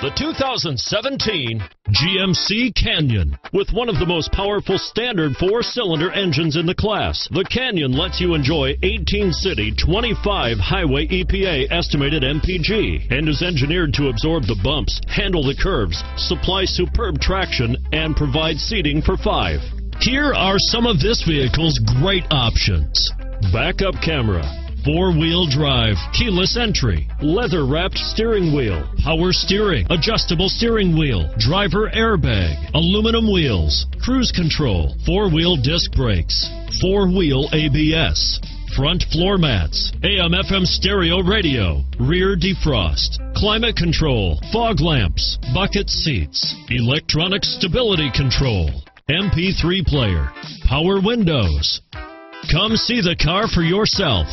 The 2017 GMC Canyon. With one of the most powerful standard four cylinder engines in the class, the Canyon lets you enjoy 18 city, 25 highway EPA estimated MPG, and is engineered to absorb the bumps, handle the curves, supply superb traction, and provide seating for five. Here are some of this vehicle's great options backup camera four-wheel drive, keyless entry, leather-wrapped steering wheel, power steering, adjustable steering wheel, driver airbag, aluminum wheels, cruise control, four-wheel disc brakes, four-wheel ABS, front floor mats, AM FM stereo radio, rear defrost, climate control, fog lamps, bucket seats, electronic stability control, MP3 player, power windows. Come see the car for yourself.